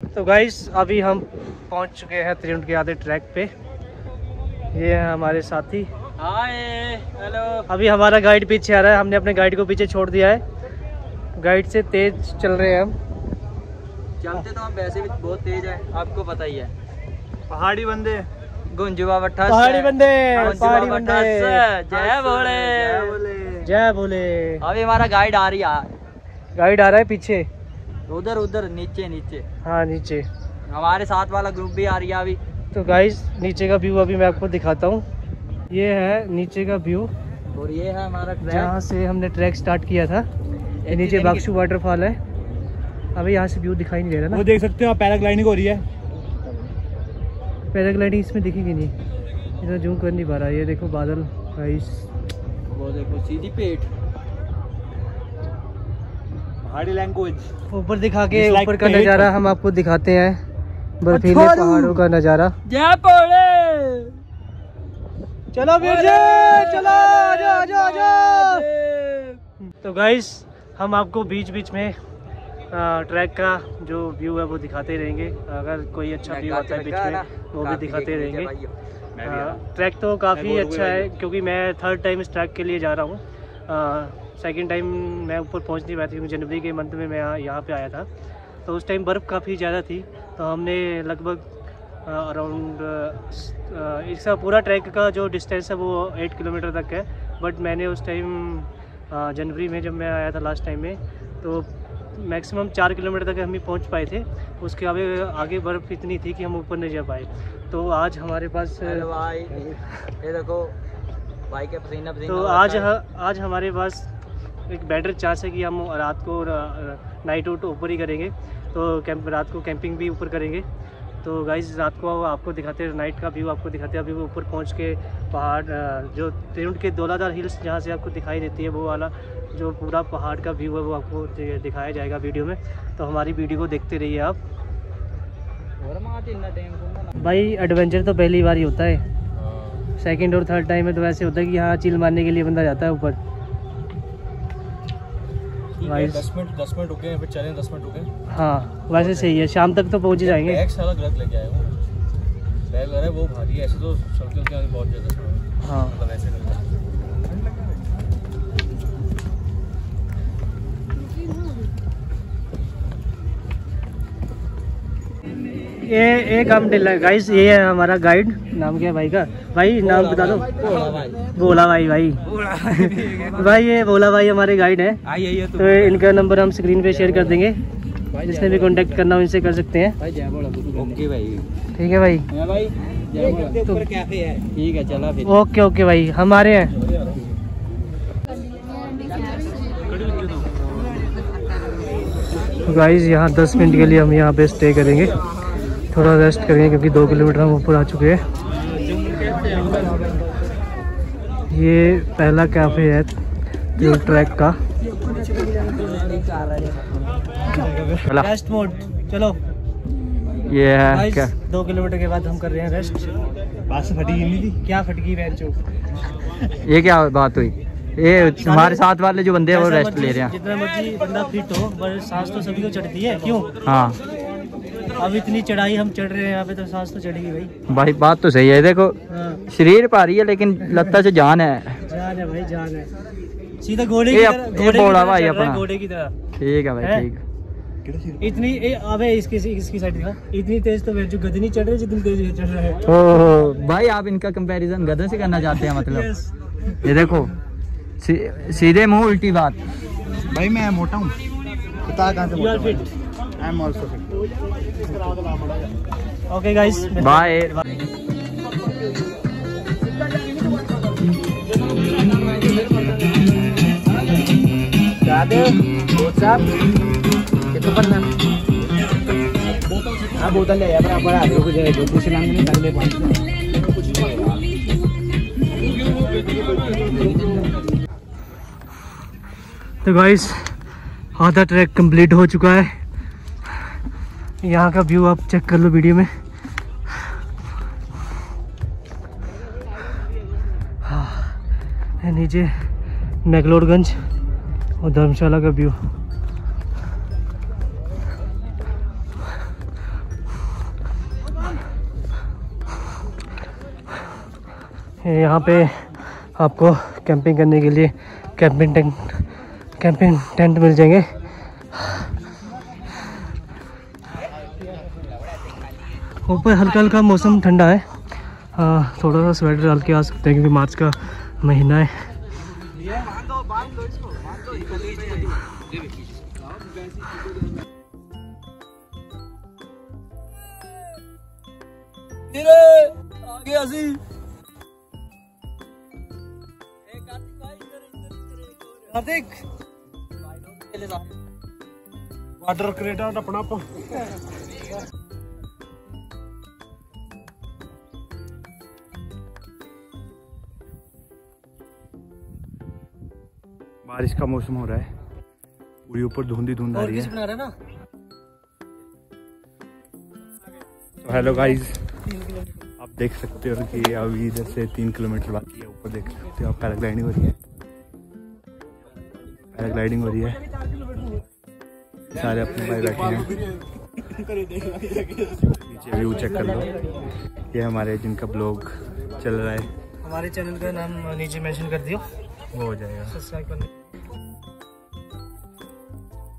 तो गाइस अभी हम पहुँच चुके हैं त्रिउंड के आधे ट्रैक पे। ये है हमारे साथी। हाय हेलो अभी हमारा गाइड पीछे आ रहा है हमने अपने गाइड को पीछे छोड़ दिया है। गाइड से तेज चल रहे हैं हम। चलते तो हम वैसे भी बहुत तेज है आपको पता ही है। पहाड़ी बंदे। गुंजुआ भट्टा पहाड़ी बंदे पहाड़ी बंदे। जय भोले। जय बोले अभी हमारा गाइड आ रही है। गाइड आ रहा है पीछे। उधर उधर नीचे नीचे। हाँ नीचे। हमारे साथ वाला ग्रुप भी आ रही है अभी। तो गाइस नीचे का व्यू अभी मैं आपको दिखाता हूँ। ये है नीचे का व्यू और ये है हमारा जहाँ से हमने ट्रैक स्टार्ट किया था। ये नीचे बाक्सू वाटरफॉल है। अभी यहाँ से व्यू दिखाई नहीं दे रहा ना। वो देख सकते हो पैराग्लाइडिंग हो रही है। पैराग्लाइडिंग इसमें दिखेगी नहीं। इतना जूम कर नहीं पा रहा। ये देखो बादल गाइस वो देखो सीधी पेट। पहाड़ी लैंग्वेज ऊपर दिखा के like ऊपर का नज़ारा हम आपको दिखाते हैं। बर्फीले पहाड़ों का नज़ारा। जय भोले चलो वीर चलो आजा आजा आजा तो गाइस हम आपको बीच बीच में ट्रैक का जो व्यू है वो दिखाते रहेंगे। अगर कोई अच्छा व्यू आता है बीच में वो भी दिखाते रहेंगे। ट्रैक तो काफ़ी अच्छा है क्योंकि मैं थर्ड टाइम इस ट्रैक के लिए जा रहा हूँ। सेकंड टाइम मैं ऊपर पहुँच नहीं पाया था क्योंकि जनवरी के मंथ में मैं यहाँ यहाँ पे आया था। तो उस टाइम बर्फ़ काफ़ी ज़्यादा थी। तो हमने लगभग अराउंड इसका पूरा ट्रैक का जो डिस्टेंस है वो एट किलोमीटर तक है। बट मैंने उस टाइम जनवरी में जब मैं आया था लास्ट टाइम में तो मैक्सिमम चार किलोमीटर तक हम ही पहुँच पाए थे। उसके आगे आगे बर्फ़ इतनी थी कि हम ऊपर नहीं जा पाए। तो आज हमारे पास भाई ये देखो भाई के पसीना पसीना तो आज आज हमारे पास एक बेटर चांस है कि हम रात को नाइट आउट ऊपर ही करेंगे। तो कैंप रात को कैंपिंग भी ऊपर करेंगे। तो गाइज़ रात को आपको दिखाते हैं नाइट का व्यू आपको दिखाते हैं अभी वो ऊपर पहुँच के पहाड़ जो त्रिउंड के दौलादार हिल्स जहाँ से आपको दिखाई देती है वो वाला जो पूरा पहाड़ का व्यू है वो आपको दिखाया जाएगा वीडियो में। तो हमारी वीडियो को देखते रहिए आप। भाई एडवेंचर तो पहली बार ही होता है। सेकेंड और थर्ड टाइम में तो वैसे होता है कि यहाँ चिल मारने के लिए बंदा जाता है ऊपर। दस मिनट दस मिनट रुके फिर चलें दस मिनट रुके। हाँ वैसे सही है शाम तक तो पहुँच ही जाएँगे। बैग सारा गलत लेके आए वो बैग अरे वो भारी है ऐसे तो सड़कों के बहुत ज़्यादा हाँ। मतलब ऐसे करके ये एक हम गाइस ये है हमारा गाइड नाम क्या है भाई का? भाई नाम बता दो। भोला भाई भाई। भाई भाई ये भोला भाई हमारे गाइड है। तो। इनका नंबर हम स्क्रीन पे शेयर कर देंगे। जिसने भी कांटेक्ट करना हो इनसे कर सकते हैं। भाई जय भोला ओके भाई। ठीक है भाई। है भाई जय भोला। तो है ठीक है चला ओके ओके भाई हमारे हैं। गाइस यहाँ 10 मिनट के लिए हम यहाँ पे स्टे करेंगे। थोड़ा रेस्ट करेंगे क्योंकि दो किलोमीटर हम ऊपर आ चुके हैं। ये पहला कैफ़े है जो ट्रैक का। रेस्ट मोड चलो। ये है क्या? दो किलोमीटर के बाद हम कर रहे हैं रेस्ट बस फटी नहीं थी। क्या फटकी बेंचो ये क्या बात हुई? ये हमारे साथ वाले जो बंदे हैं वो रेस्ट ले रहे हैं। जितना मर्ज़ी बंदा फिट हो पर सांस तो सभी को चढ़ती है। क्यों? हाँ। अब इतनी चढ़ाई हम चढ़ रहे हैं यहाँ पे तो सांस तो चढ़ेगी भाई। भाई बात तो सही है देखो हाँ। शरीर भारी है लेकिन लगता से जान है। जान है भाई जान है। सीधा घोड़े की तरह घोड़े की तरह भाई चल रहा अपना। घोड़े की तरह। ठीक है भाई ठीक। इतनी ए, अबे इसकी इसकी साइड दिखा इतनी तेज तो जो गधे नहीं चढ़ रहे जितनी तेज चढ़ रहे हैं। ओहो भाई आप इनका कंपैरिजन गधे से करना चाहते हैं मतलब। ये देखो सी, सीधे मुँह उल्टी बात। भाई मैं मोटा हूँ। बता कहाँ से. I am fit Okay guys. Bye हाँ? बोतल ले बराबर आ रुक जाए कुछ नहीं कर ले तो गाइस आधा ट्रैक कंप्लीट हो चुका है। यहाँ का व्यू आप चेक कर लो वीडियो में। हाँ नीचे नगलोरगंज और धर्मशाला का व्यू यहाँ पे आपको कैंपिंग करने के लिए कैंपिंग टेंट कैंपिंग टेंट मिल जाएँगे। ऊपर हल्का हल्का मौसम ठंडा है। आ, थोड़ा सा स्वेटर डाल के आ सकते हैं क्योंकि मार्च का महीना है। वाटर क्रेटर अपना बारिश का मौसम हो रहा है। पूरी ऊपर धुंधी धुंध आ रही है। ना? तो हेलो गाइस आप देख सकते हो कि अभी इधर से तीन किलोमीटर बाकी है ऊपर देख सकते हो पैराग्लाइडिंग हो रही है। पैराग्लाइडिंग हो रही है। सारे अपने भाई बैठे हैं। नीचे व्यू चेक कर लो। ये हमारे जिनका ब्लॉग चल रहा है। हमारे चैनल का नाम नीचे मेंशन कर दियो। वो हो जाएगा।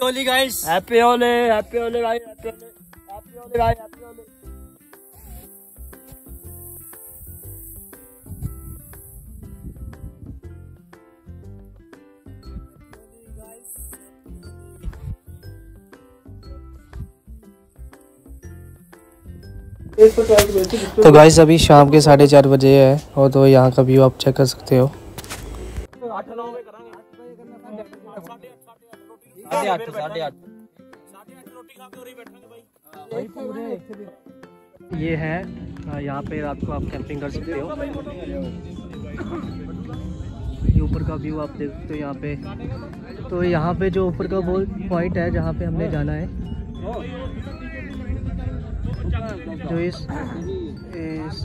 Happy Holi guys happy Holi happy Holi भाई हैप्पी होली हैप्पी होली भाई हैप्पी होली तो गाइस अभी शाम के साढ़े चार बजे है और तो यहाँ का व्यू आप चेक कर सकते हो। ये है यहाँ पे रात को आप कैंपिंग कर सकते हो। ये ऊपर का व्यू आप देख सकते हो यहाँ पे। तो यहाँ पे जो ऊपर का वो पॉइंट है जहाँ पे हमने जाना है। जो इस, इस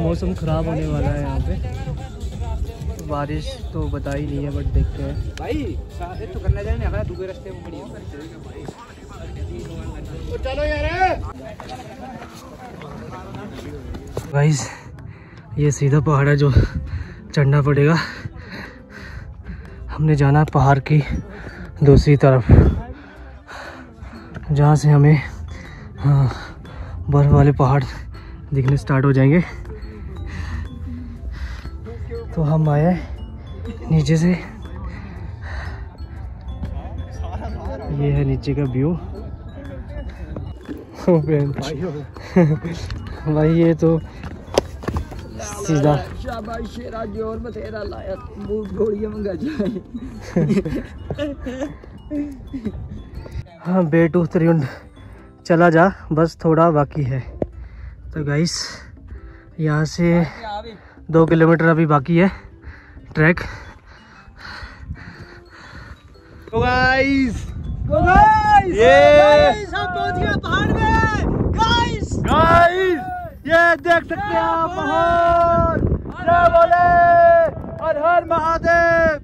मौसम ख़राब होने वाला है यहाँ पे। बारिश तो बता ही नहीं है बट देखते हैं। भाई तो करना जाने हमारा दूसरे रास्ते में पड़ी गाइस ये सीधा पहाड़ है जो चढ़ना पड़ेगा। हमने जाना है पहाड़ की दूसरी तरफ़। जहाँ से हमें हाँ, बर्फ़ वाले पहाड़ दिखने स्टार्ट हो जाएँगे। तो हम आए नीचे से। ये है नीचे का व्यू भाई ये तो सीधा शाबाश शेरा ज़ोर बतेरा लाया मुँह घोड़िया मंगा जाए हाँ बेटू त्रियुंड चला जा बस थोड़ा बाकी है। तो गाइस यहाँ से दो किलोमीटर अभी बाकी है ट्रैक। तो गाइस ये हम पहुँच गए पहाड़ में। गाइस गाइस ये देख सकते हैं आप पहाड़ जय बोले। हर हर महादेव।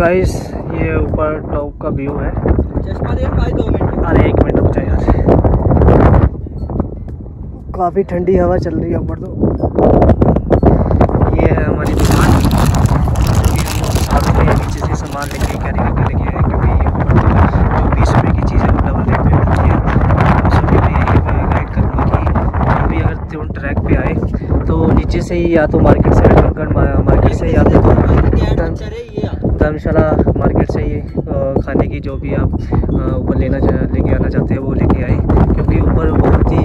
गाइस ये ऊपर टॉप का व्यू है। अरे एक मिनट रुक जाए यार। काफ़ी ठंडी हवा चल रही है ऊपर तो। ये है हमारी दुकान साथ में नीचे से सामान लेके कैरी करके लगे हैं क्योंकि ये ऊपर तो जो बीस रुपये की चीज़ है वो डबल रेट में मिलती है तो सभी को यही गाइड करूँगा कि कभी अगर तुम ट्रैक पे आए तो नीचे नीचे से ही या तो मार्केट से मार्केट से या तो धर्म- धर्मशाला मार्केट से ही खाने की जो भी आप ऊपर लेना लेके आना चाहते हैं वो लेके आए। क्योंकि ऊपर बहुत ही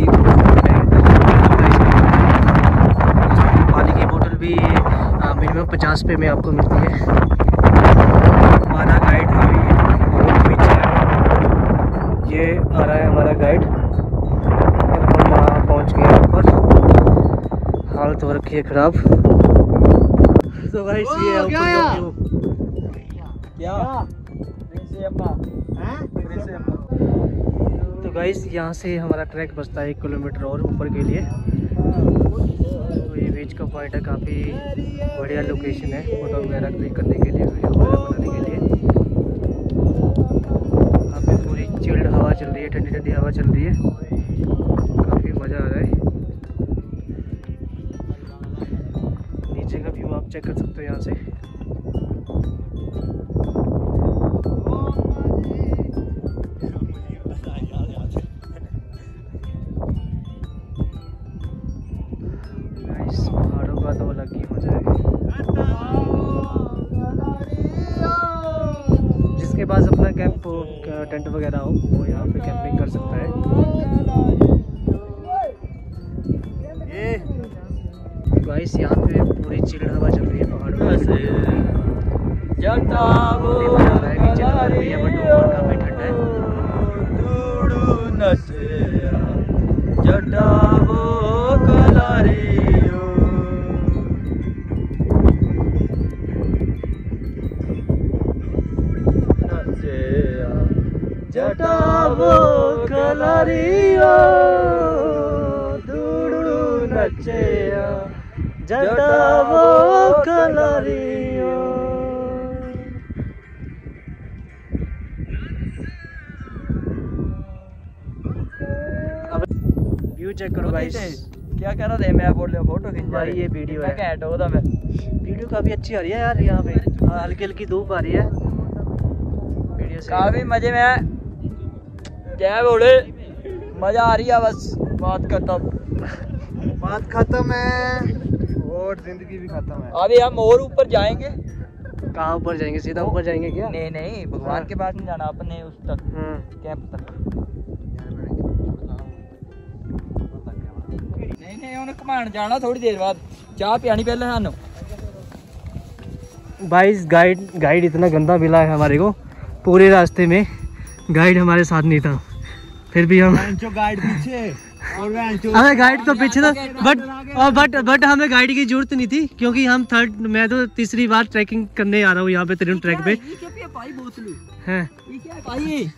पानी की बोतल भी मिनिमम पचास रुपये में आपको मिलती है। हमारा गाइड अभी है ये आ रहा है हमारा गाइड और हम वहाँ पहुँच गए ऊपर हालत हो रखी है ख़राब। तो भाई ये है? ऊपर का view। तो गाइस यहाँ से हमारा ट्रैक बचता है एक किलोमीटर और ऊपर के लिए। तो ये बीच का पॉइंट है काफ़ी बढ़िया लोकेशन है फ़ोटो वगैरह क्लिक करने के लिए वीडियो वगैरह बनाने के लिए। काफ़ी पूरी चिल्ड हवा चल रही है ठंडी ठंडी हवा चल रही है। काफ़ी मज़ा आ रहा है। चेक कर सकते हो यहाँ से Guys, पहाड़ों का तो अलग ही मज़ा है जिसके पास अपना कैंप टेंट वगैरह हो वो यहाँ पे कैंपिंग कर सकता है। गाइस यहाँ पे पूरी चिल्ड हवा चल रही है पहाड़ों में। नीचे नज़र रही है बट ऊपर काफ़ी ठंडा है। जटावो कलरियो। दुडू नचेया जटावो कलरियो। व्यू चेक करो गाइस क्या कर रहा था? मैं बोल रहा फ़ोटो खींच भाई ये वीडियो है। क्या हटो था मैं? वीडियो काफ़ी अच्छी आ रही है यार यहाँ पे। हाँ, हल्की हल्की धूप आ रही है। वीडियो से काफ़ी मज़े में है। क्या बोले? मज़ा आ रही है बस। बात खत्म। बात खत्म है। और ज़िंदगी भी खत्म है। अभी हम और ऊपर जाएँगे। कहाँ ऊपर जाएँगे? सीधा ऊपर जाएँगे क्या? नहीं नहीं भगवान के पास नहीं जाना अपने उस तक हम्म। कैंप तक। नहीं नहीं उन्हें घुमान जाना थोड़ी देर बाद। चाह पियानी पहले सानू। भाई गाइड गाइड इतना गंदा मिला है हमारे को पूरे रास्ते में। गाइड हमारे साथ नहीं था। फिर भी हम गाइड पीछे। और गाइड तो पीछे था बट और बट बट हमें गाइड की ज़रूरत नहीं थी क्योंकि हम थर्ड मैं तो तीसरी बार ट्रैकिंग करने आ रहा हूँ यहाँ पे त्रिउंड ट्रैक पे। हैं ये क्या है भाई?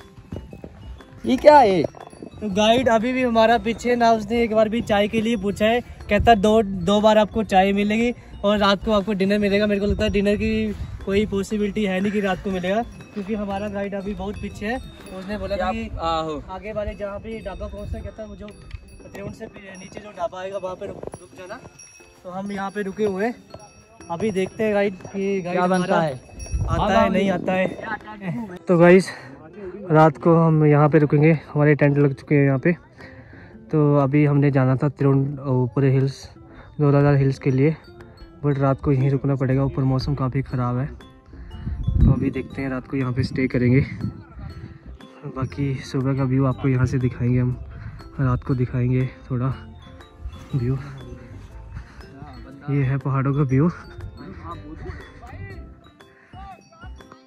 ये क्या है? तो गाइड अभी भी हमारा पीछे ना उसने एक बार भी चाय के लिए पूछा है कहता दो दो बार आपको चाय मिलेगी और रात को आपको डिनर मिलेगा। मेरे को लगता है डिनर की कोई पॉसिबिलिटी है नहीं कि रात को मिलेगा क्योंकि हमारा गाइड अभी बहुत पीछे है। तो उसने बोला कि आगे वाले जहाँ पे ढाबा पहुँचता कहता है त्रिउंड से नीचे जो ढाबा आएगा वहाँ पे रुक जाना। तो हम यहाँ पे रुके हुए अभी देखते हैं गाइड कि गाइड क्या बनता है? आता है नहीं आता है। तो गाइस रात को हम यहाँ पे रुकेंगे। हमारे टेंट लग चुके हैं यहाँ पे। तो अभी हमने जाना था त्रिउंड ऊपर हिल्स दौलादार हिल्स के लिए। बट रात को यहीं रुकना पड़ेगा। ऊपर मौसम काफ़ी ख़राब है। तो अभी देखते हैं रात को यहाँ पे स्टे करेंगे। बाकी सुबह का व्यू आपको यहाँ से दिखाएँगे हम। रात को दिखाएँगे थोड़ा व्यू। ये है पहाड़ों का व्यू।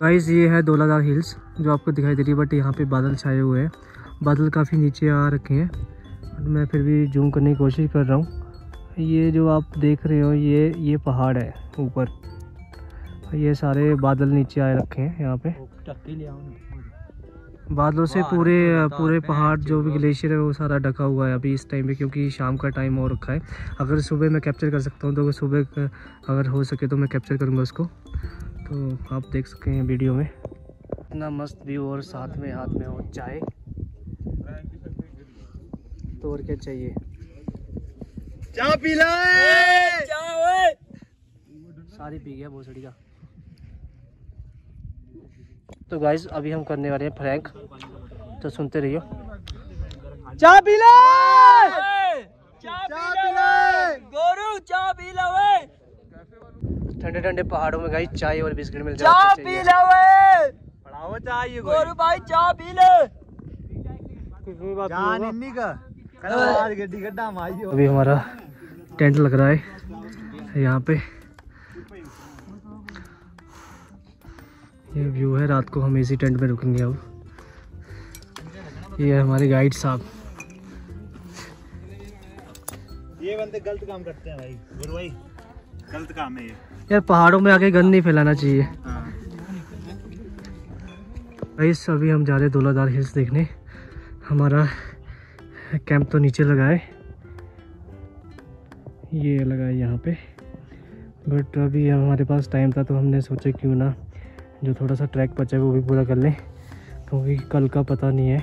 गाइस ये है दौलादार हिल्स, जो आपको दिखाई दे रही है बट यहाँ पे बादल छाए हुए हैं। बादल काफ़ी नीचे आ रखे हैं। बट मैं फिर भी जूम करने की कोशिश कर रहा हूँ। ये जो आप देख रहे हो, ये ये पहाड़ है ऊपर। ये सारे बादल नीचे आए रखे हैं यहाँ पे। बादलों से पूरे पूरे पहाड़ जो भी ग्लेशियर है वो सारा ढका हुआ है अभी इस टाइम पे क्योंकि शाम का टाइम हो रखा है। अगर सुबह मैं कैप्चर कर सकता हूँ तो सुबह अगर हो सके तो मैं कैप्चर करूँगा उसको। तो आप देख सकते हैं वीडियो में। इतना मस्त व्यू और साथ में हाथ में हो चाय। तो और क्या चाहिए? चाय पी लाए सारी पी गया भोसड़ी का। तो गाइज़ अभी हम करने वाले हैं फ्रैंक तो सुनते रहिए चाय पी ले! चाय पी ले गोरू चाय पी ले ठंडे ठंडे पहाड़ों में गाइस चाय और बिस्किट मिल चाय पी ले पढ़ाओ चाहिए गोरू भाई चाय पी ले। जान इन्नी का। अभी हमारा टेंट लग रहा है यहाँ पे। ये व्यू है रात को हम इसी टेंट में रुकेंगे अब। ये हमारे गाइड साहब। ये बंदे गलत काम करते हैं भाई गुरु भाई गलत काम है ये। यार पहाड़ों में आके गंद नहीं फैलाना चाहिए। हाँ। गाइस अभी हम जा रहे हैं दौलादार हिल्स देखने। हमारा कैंप तो नीचे लगा है। ये लगा है यहाँ पे। बट अभी हमारे पास टाइम था तो हमने सोचा क्यों ना जो थोड़ा सा ट्रैक बचा है वो भी पूरा कर लें। क्योंकि कल का पता नहीं है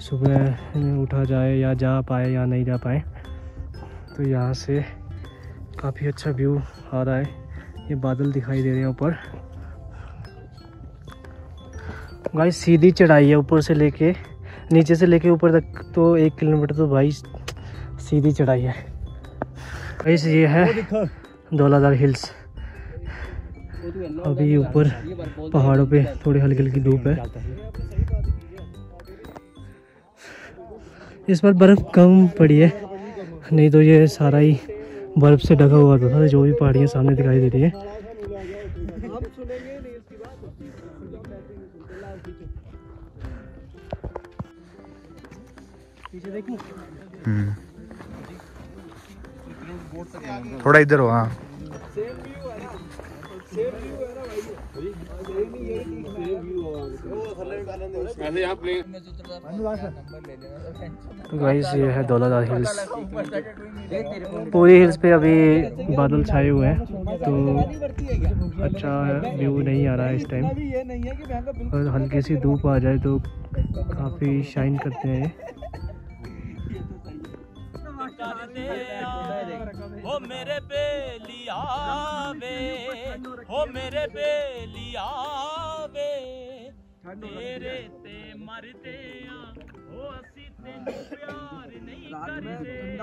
सुबह उठा जाए या जा पाए या नहीं जा पाए। तो यहाँ से काफ़ी अच्छा व्यू आ रहा है। ये बादल दिखाई दे रहे हैं ऊपर। भाई सीधी चढ़ाई है ऊपर से लेके नीचे से लेके ऊपर तक तो एक किलोमीटर तो भाई सीधी चढ़ाई है। भाई ये है दौलादार हिल्स। अभी ऊपर पहाड़ों पे थोड़ी हल्की हल्की धूप है। इस बार बर्फ़ कम पड़ी है नहीं तो ये सारा ही बर्फ़ से ढका हुआ था जो भी पहाड़ियाँ सामने दिखाई दे रही है। थोड़ा इधर हो हाँ। तो गाइस ये है दौलतदार हिल्स। पूरी हिल्स पे अभी बादल छाए हुए हैं तो अच्छा व्यू नहीं आ रहा है इस टाइम और हल्की सी धूप आ जाए तो काफ़ी शाइन करते हैं हो मेरे ਬੇਲੀਆ ਵੇ ਹੋ ਮੇਰੇ ਬੇਲੀ ਆਵੇ। ਤੇਰੇ ਤੇ ਮਰਦੇ ਆ। ਹੋ ਅਸੀਂ ਤੈਨੂੰ ਪਿਆਰ ਨਹੀਂ ਕਰਦੇ।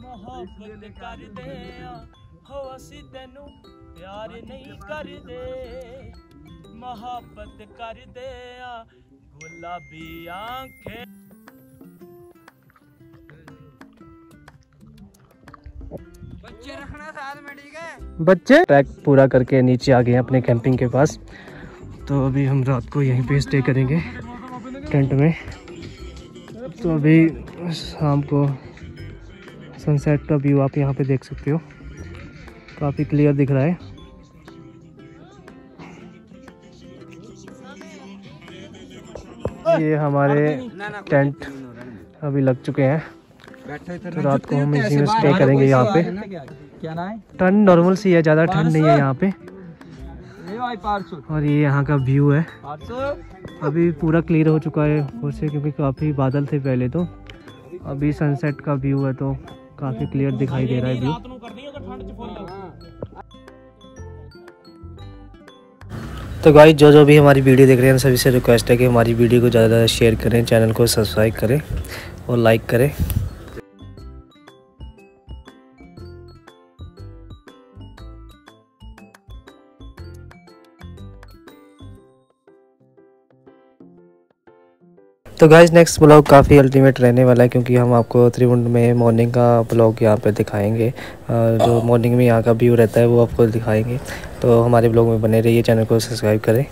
ਮੁਹੱਬਤ ਕਰਦੇ ਆ। ਹੋ ਅਸੀਂ ਤੈਨੂੰ ਪਿਆਰ ਨਹੀਂ ਕਰਦੇ। ਮੁਹੱਬਤ ਕਰਦੇ ਆ। ਗੁਲਾਬੀ ਆਂਖੇ बच्चे ट्रैक पूरा करके नीचे आ गए अपने कैंपिंग के पास। तो अभी हम रात को यहीं पे स्टे करेंगे टेंट में। तो अभी शाम को सनसेट का व्यू आप यहाँ पे देख सकते हो। काफ़ी क्लियर दिख रहा है। ये हमारे टेंट अभी लग चुके हैं। तो रात को हम इसी में स्टे करेंगे यहाँ पे। क्या? ठंड नॉर्मल सी है ज़्यादा ठंड नहीं है यहाँ पे। भाई और ये यहाँ का व्यू है। अभी पूरा क्लियर हो चुका है ऊपर से क्योंकि काफ़ी बादल थे पहले तो। अभी सनसेट का व्यू है तो काफ़ी क्लियर दिखाई दे रहा है व्यू तो गाइस जो जो भी हमारी वीडियो देख रहे हैं सभी से रिक्वेस्ट है कि हमारी वीडियो को ज़्यादा ज़्यादा शेयर करें चैनल को सब्सक्राइब करें और लाइक करें। तो गाइज़ नेक्स्ट ब्लॉग काफ़ी अल्टीमेट रहने वाला है क्योंकि हम आपको त्रिवुंड में मॉर्निंग का ब्लॉग यहाँ पे दिखाएँगे। जो मॉर्निंग में यहाँ का व्यू रहता है वो आपको दिखाएँगे। तो हमारे ब्लॉग में बने रहिए चैनल को सब्सक्राइब करें।